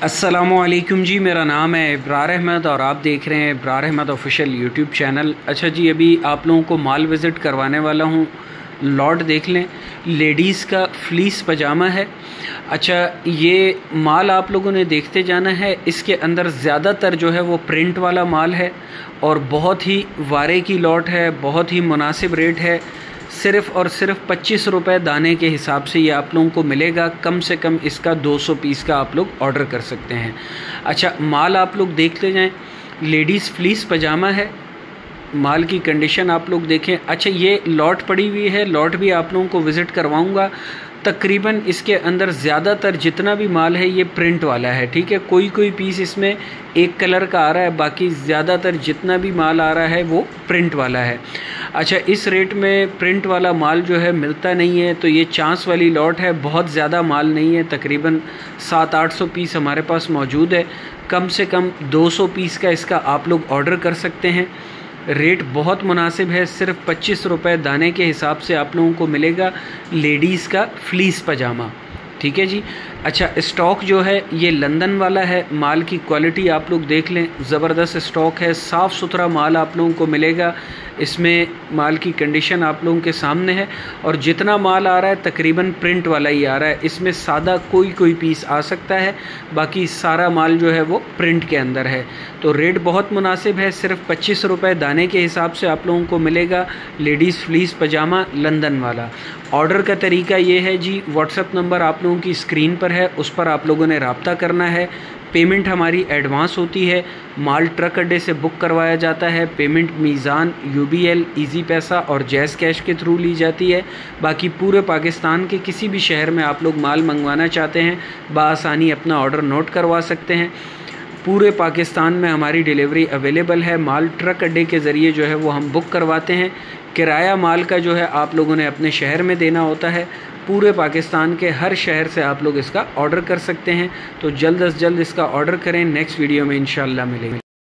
السلام علیکم جی میرا نام ہے ابرار احمد اور آپ دیکھ رہے ہیں Abrar Ahmed official YouTube channel اچھا جی ابھی آپ لوگوں کو مال وزٹ کروانے والا ہوں۔ لاٹ دیکھ لیں۔ لیڈیز کا فلیس پجامہ ہے۔ اچھا یہ مال آپ لوگوں نے دیکھتے جانا ہے۔ اس کے اندر زیادہ تر جو ہے وہ پرنٹ والا مال ہے اور بہت ہی وارے کی لاٹ ہے، بہت ہی مناسب ریٹ ہے۔ صرف اور صرف پچیس روپے دانے کے حساب سے یہ آپ لوگوں کو ملے گا۔ کم سے کم اس کا دو سو پیس کا آپ لوگ آرڈر کر سکتے ہیں۔ اچھا مال آپ لوگ دیکھتے جائیں۔ لیڈیز فلیس پجامہ ہے۔ مال کی کنڈیشن آپ لوگ دیکھیں۔ اچھا یہ لاٹ پڑی ہوئی ہے۔ لاٹ بھی آپ لوگوں کو وزٹ کرواؤں گا۔ تقریباً اس کے اندر زیادہ تر جتنا بھی مال ہے، یہ پرنٹ والا ہے، ٹھیک ہے؟ کوئی کوئی پیس اس میں ایک کلر کا آ رہا ہے، باقی زیادہ تر جتنا بھی مال آ رہا ہے، وہ پرنٹ والا ہے۔ اچھا اس ریٹ میں پرنٹ والا مال جو ہے ملتا نہیں ہے، تو یہ چانس والی لاٹ ہے، بہت زیادہ مال نہیں ہے، تقریباً سات آٹھ سو پیس ہمارے پاس موجود ہے۔ کم سے کم دو سو پیس کا اس کا آپ لوگ آرڈر کر سکتے ہیں۔ ریٹ بہت مناسب ہے، صرف پچیس روپے دانے کے حساب سے آپ لوگوں کو ملے گا لیڈیز کا فلیس پجامہ۔ ٹھیک ہے جی؟ اچھا اسٹاک جو ہے، یہ لندن والا ہے۔ مال کی کوالٹی آپ لوگ دیکھ لیں، زبردست اسٹاک ہے۔ صاف ستھرا مال آپ لوگوں کو ملے گا۔ اس میں مال کی کنڈیشن آپ لوگوں کے سامنے ہے اور جتنا مال آ رہا ہے تقریباً پرنٹ والا ہی آ رہا ہے۔ اس میں سادہ کوئی کوئی پیس آ سکتا ہے، باقی سارا مال جو ہے وہ پرنٹ کے اندر ہے۔ تو ریٹ بہت مناسب ہے، صرف پچیس روپے دانے کے حساب سے آپ لوگوں کو ملے گا لیڈیز فلیس پجامہ لندن والا۔ آرڈر کا طریقہ یہ ہے جی واٹس اپ نمبر آپ لوگوں کی اسکرین پر ہے، اس پر آپ لوگوں نے رابطہ کرنا ہے۔ پیمنٹ ہماری ایڈوانس ہوتی ہے، مال ٹرک اڈے سے بک کروایا جاتا ہے، پیمنٹ میزان، یو بی ایل، ایزی پیسہ اور جیز کیش کے تھرو لی جاتی ہے۔ باقی پورے پاکستان کے کسی بھی شہر میں آپ لوگ مال منگوانا چاہتے ہیں، بآسانی اپنا آرڈر نوٹ کروا سکتے ہیں۔ پورے پاکستان میں ہماری ڈیلیوری اویلیبل ہے۔ مال ٹرک اڈے کے ذریعے جو ہے وہ ہم بک کرواتے ہیں۔ کرایہ مال کا جو ہے آپ لوگوں نے اپنے شہر میں دینا ہوتا ہے۔ پورے پاکستان کے ہر شہر سے آپ لوگ اس کا آرڈر کر سکتے ہیں۔ تو جلد از جلد اس کا آرڈر کریں۔ نیکسٹ ویڈیو میں انشاءاللہ ملیں گے۔